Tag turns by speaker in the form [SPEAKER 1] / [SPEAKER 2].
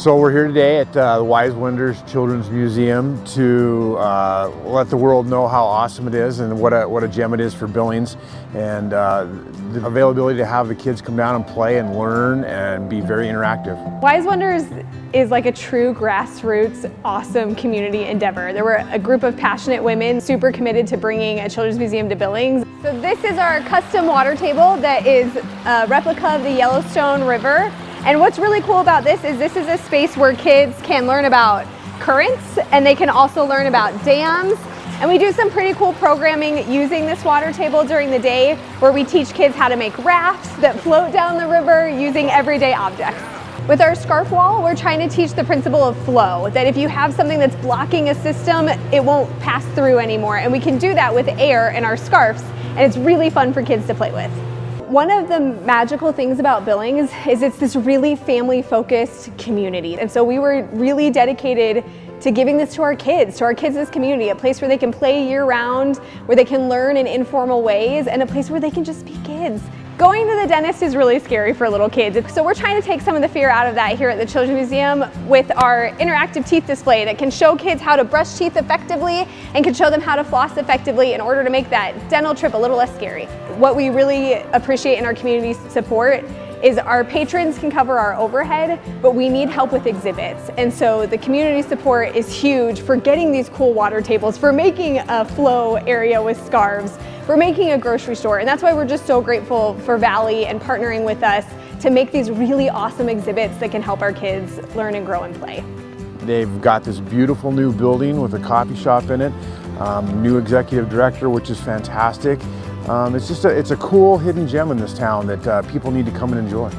[SPEAKER 1] So we're here today at uh, the Wise Wonders Children's Museum to uh, let the world know how awesome it is and what a, what a gem it is for Billings and uh, the availability to have the kids come down and play and learn and be very interactive.
[SPEAKER 2] Wise Wonders is like a true grassroots, awesome community endeavor. There were a group of passionate women super committed to bringing a children's museum to Billings. So this is our custom water table that is a replica of the Yellowstone River. And what's really cool about this is this is a space where kids can learn about currents and they can also learn about dams. And we do some pretty cool programming using this water table during the day where we teach kids how to make rafts that float down the river using everyday objects. With our scarf wall, we're trying to teach the principle of flow, that if you have something that's blocking a system, it won't pass through anymore. And we can do that with air in our scarves, and it's really fun for kids to play with. One of the magical things about Billings is it's this really family focused community. And so we were really dedicated to giving this to our kids, to our kids' this community, a place where they can play year round, where they can learn in informal ways, and a place where they can just be kids. Going to the dentist is really scary for little kids, so we're trying to take some of the fear out of that here at the Children's Museum with our interactive teeth display that can show kids how to brush teeth effectively and can show them how to floss effectively in order to make that dental trip a little less scary. What we really appreciate in our community support is our patrons can cover our overhead, but we need help with exhibits. And so the community support is huge for getting these cool water tables, for making a flow area with scarves, for making a grocery store. And that's why we're just so grateful for Valley and partnering with us to make these really awesome exhibits that can help our kids learn and grow and play.
[SPEAKER 1] They've got this beautiful new building with a coffee shop in it, um, new executive director, which is fantastic. Um, it's just a, it's a cool hidden gem in this town that uh, people need to come and enjoy.